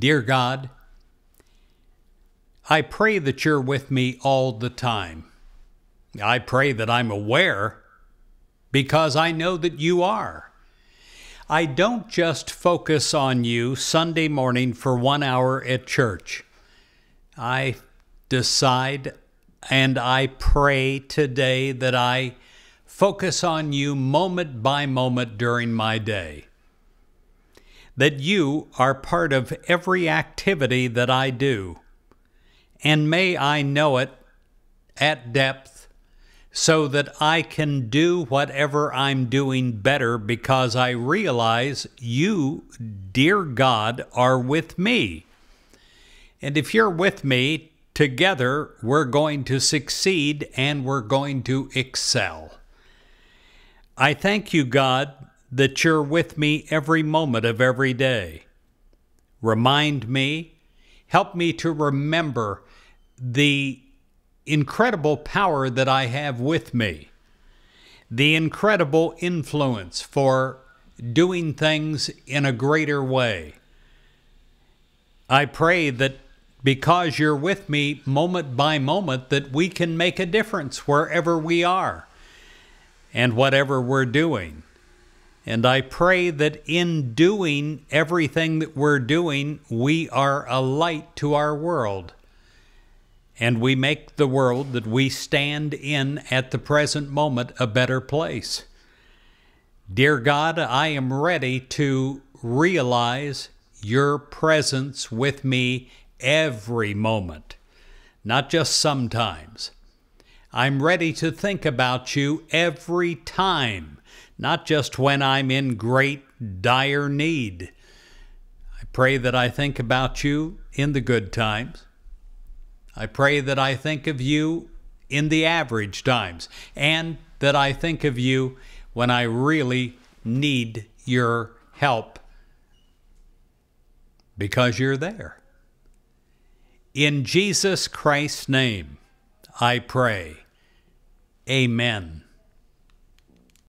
Dear God, I pray that you're with me all the time. I pray that I'm aware because I know that you are. I don't just focus on you Sunday morning for one hour at church. I decide and I pray today that I focus on you moment by moment during my day. That you are part of every activity that I do. And may I know it at depth so that I can do whatever I'm doing better because I realize you, dear God, are with me. And if you're with me, together we're going to succeed and we're going to excel. I thank you, God, that you're with me every moment of every day. Remind me, help me to remember the incredible power that I have with me, the incredible influence for doing things in a greater way. I pray that because you're with me moment by moment, that we can make a difference wherever we are and whatever we're doing. And I pray that in doing everything that we're doing, we are a light to our world and we make the world that we stand in at the present moment a better place. Dear God, I am ready to realize your presence with me every moment, not just sometimes. I'm ready to think about you every time, not just when I'm in great, dire need. I pray that I think about you in the good times I pray that I think of you in the average times and that I think of you when I really need your help because you're there. In Jesus Christ's name, I pray. Amen.